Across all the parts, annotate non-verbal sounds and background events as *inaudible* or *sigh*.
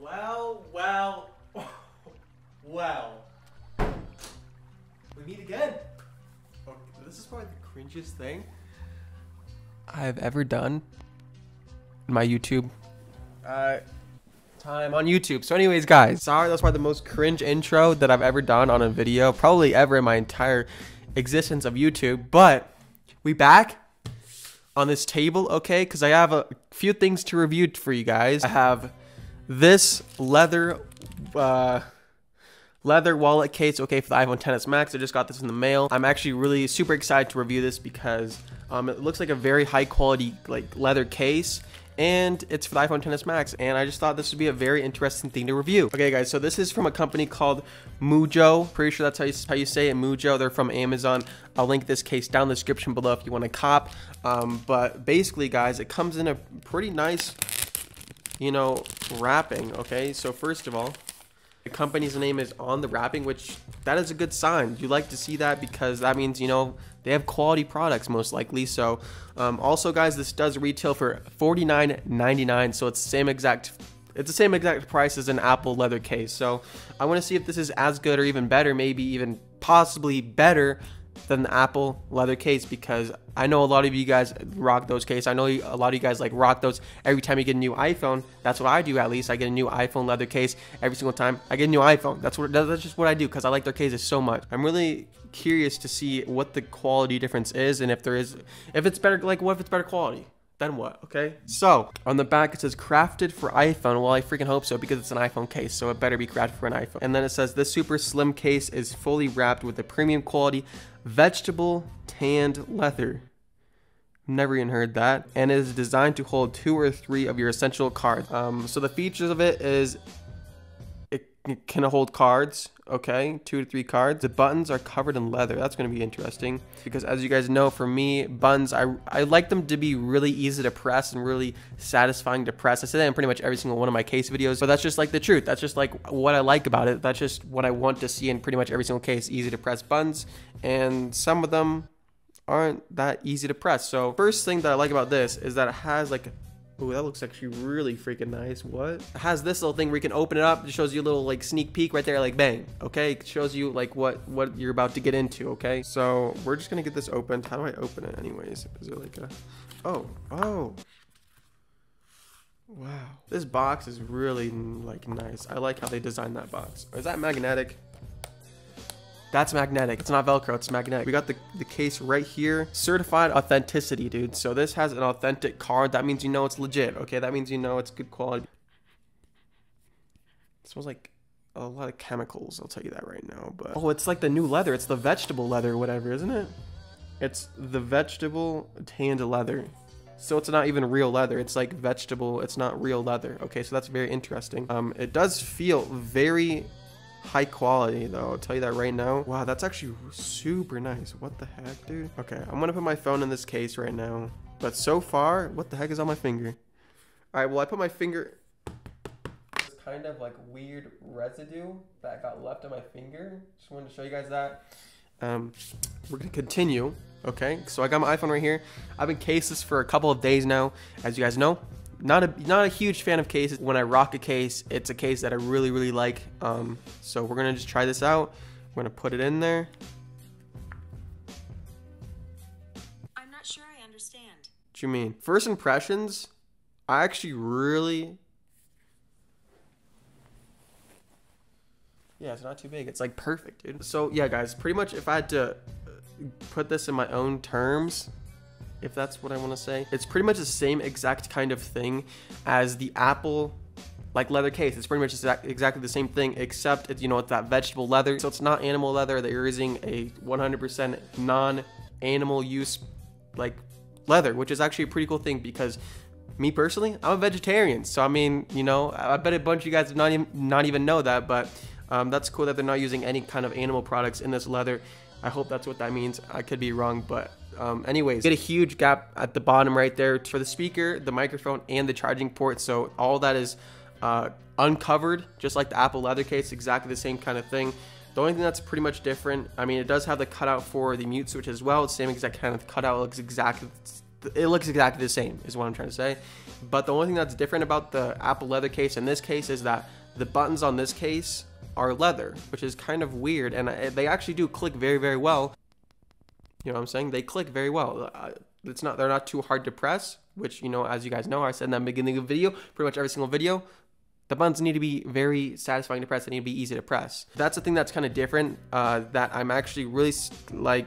Well, well, *laughs* well. We meet again. Okay, this is probably the cringiest thing I've ever done my YouTube uh, time on YouTube. So, anyways, guys, sorry, that's probably the most cringe intro that I've ever done on a video, probably ever in my entire existence of YouTube. But we back on this table, okay? Because I have a few things to review for you guys. I have this leather uh, leather wallet case, okay, for the iPhone XS Max. I just got this in the mail. I'm actually really super excited to review this because um, it looks like a very high quality like leather case and it's for the iPhone XS Max and I just thought this would be a very interesting thing to review. Okay guys, so this is from a company called Mujjo. Pretty sure that's how you, how you say it, Mujjo. They're from Amazon. I'll link this case down in the description below if you want to cop. Um, but basically guys, it comes in a pretty nice, you know, wrapping, okay? So first of all, the company's name is on the wrapping, which that is a good sign. You like to see that because that means, you know, they have quality products most likely. So um, also guys, this does retail for $49.99. So it's the same exact it's the same exact price as an Apple leather case. So I want to see if this is as good or even better, maybe even possibly better than the Apple leather case because I know a lot of you guys rock those cases. I know a lot of you guys like rock those every time you get a new iPhone. That's what I do at least. I get a new iPhone leather case every single time I get a new iPhone. That's what that's just what I do because I like their cases so much. I'm really curious to see what the quality difference is and if there is if it's better like what if it's better quality then what? Okay. So on the back it says crafted for iPhone. Well, I freaking hope so because it's an iPhone case, so it better be crafted for an iPhone. And then it says this super slim case is fully wrapped with a premium quality vegetable tanned leather. Never even heard that. And it is designed to hold two or three of your essential cards. Um, so the features of it is it can hold cards, okay, two to three cards. The buttons are covered in leather. That's going to be interesting because as you guys know, for me, buttons, I, I like them to be really easy to press and really satisfying to press. I say that in pretty much every single one of my case videos, but that's just like the truth. That's just like what I like about it. That's just what I want to see in pretty much every single case, easy to press buttons. And some of them aren't that easy to press. So first thing that I like about this is that it has like Oh, that looks actually really freaking nice. What? It has this little thing where you can open it up. It shows you a little like sneak peek right there, like bang. Okay, it shows you like what what you're about to get into. Okay, so we're just gonna get this opened. How do I open it, anyways? Is it like a? Oh, oh. Wow, this box is really like nice. I like how they designed that box. Is that magnetic? That's magnetic. It's not Velcro, it's magnetic. We got the, the case right here. Certified authenticity, dude. So this has an authentic card. That means you know it's legit, okay? That means you know it's good quality. It smells like a lot of chemicals, I'll tell you that right now. But Oh, it's like the new leather. It's the vegetable leather whatever, isn't it? It's the vegetable tanned leather. So it's not even real leather. It's like vegetable. It's not real leather. Okay, so that's very interesting. Um, it does feel very high quality though. I'll tell you that right now. Wow that's actually super nice. What the heck dude? Okay i'm gonna put my phone in this case right now. But so far what the heck is on my finger? All right well i put my finger this kind of like weird residue that got left on my finger. Just wanted to show you guys that. Um we're gonna continue okay? So i got my iphone right here. I've been cases for a couple of days now. As you guys know not a not a huge fan of cases. When I rock a case, it's a case that I really really like. Um, so we're gonna just try this out. We're gonna put it in there. I'm not sure I understand. What you mean? First impressions, I actually really. Yeah, it's not too big. It's like perfect, dude. So yeah, guys, pretty much if I had to uh, put this in my own terms, if that's what I want to say. It's pretty much the same exact kind of thing as the Apple like leather case. It's pretty much exactly the same thing, except it's, you know, it's that vegetable leather. So it's not animal leather. They're using a 100% non-animal use like leather, which is actually a pretty cool thing because me personally, I'm a vegetarian. So I mean, you know, I bet a bunch of you guys have not even not even know that, but um, that's cool that they're not using any kind of animal products in this leather. I hope that's what that means. I could be wrong, but um, anyways, get a huge gap at the bottom right there for the speaker, the microphone, and the charging port. So all that is uh, uncovered, just like the Apple leather case, exactly the same kind of thing. The only thing that's pretty much different, I mean, it does have the cutout for the mute switch as well. It's same exact kind of cutout, looks exactly it looks exactly the same is what I'm trying to say. But the only thing that's different about the Apple leather case in this case is that the buttons on this case are leather, which is kind of weird, and uh, they actually do click very, very well. You know what I'm saying? They click very well. Uh, it's not they're not too hard to press, which you know, as you guys know, I said in the beginning of the video, pretty much every single video. The buttons need to be very satisfying to press. They need to be easy to press. That's the thing that's kind of different. Uh, that I'm actually really like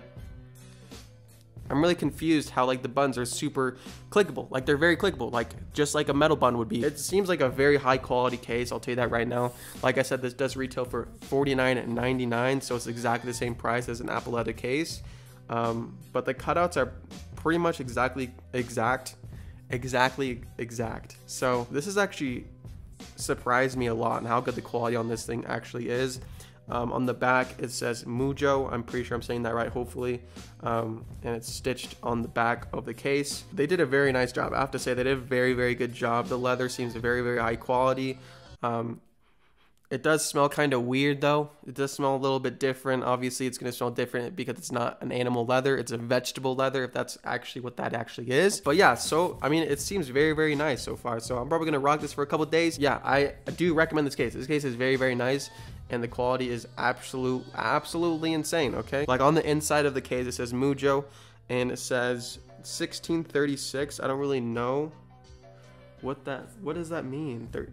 I'm really confused how like the buns are super clickable. Like they're very clickable, like just like a metal bun would be. It seems like a very high quality case. I'll tell you that right now. Like I said, this does retail for $49.99, so it's exactly the same price as an Apple leather case. Um, but the cutouts are pretty much exactly exact, exactly exact. So this has actually surprised me a lot and how good the quality on this thing actually is. Um, on the back, it says Mujjo. I'm pretty sure I'm saying that right, hopefully. Um, and it's stitched on the back of the case. They did a very nice job. I have to say, they did a very, very good job. The leather seems very, very high quality. Um, it does smell kind of weird though. It does smell a little bit different. Obviously, it's going to smell different because it's not an animal leather. It's a vegetable leather, if that's actually what that actually is. But yeah, so I mean, it seems very, very nice so far. So I'm probably going to rock this for a couple days. Yeah, I do recommend this case. This case is very, very nice and the quality is absolute absolutely insane okay like on the inside of the case it says Mujjo and it says 1636 I don't really know what that what does that mean Thir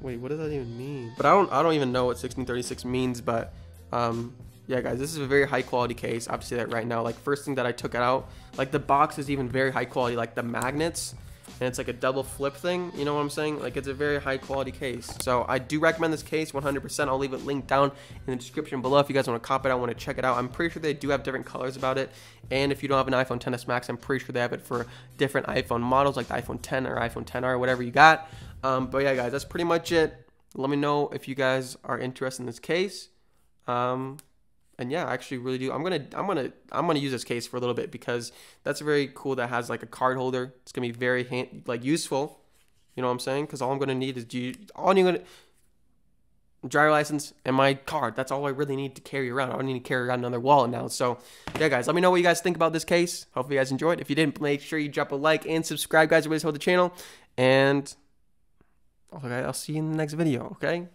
wait what does that even mean? But I don't I don't even know what 1636 means but um yeah guys this is a very high quality case. Say that right now like first thing that I took it out like the box is even very high quality like the magnets and it's like a double flip thing. You know what I'm saying? Like it's a very high quality case. So I do recommend this case 100%. I'll leave it linked down in the description below if you guys want to cop it out, want to check it out. I'm pretty sure they do have different colors about it. And if you don't have an iPhone XS Max, I'm pretty sure they have it for different iPhone models like the iPhone 10 or iPhone XR or whatever you got. Um, but yeah, guys, that's pretty much it. Let me know if you guys are interested in this case. Um, and yeah, I actually really do. I'm gonna I'm gonna I'm gonna use this case for a little bit because that's very cool. That has like a card holder. It's gonna be very hand, like useful. You know what I'm saying? Because all I'm gonna need is you all you're gonna driver license and my card. That's all I really need to carry around. I don't need to carry around another wallet now. So yeah, guys, let me know what you guys think about this case. Hopefully you guys enjoyed. If you didn't, make sure you drop a like and subscribe, guys. Everybody hold the channel. And okay, I'll see you in the next video. Okay,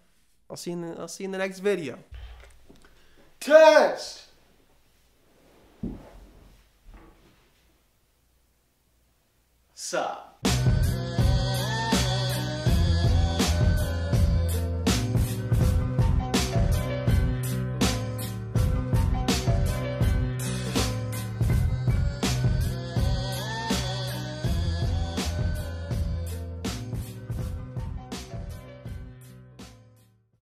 I'll see you in the I'll see you in the next video. Test! Sup?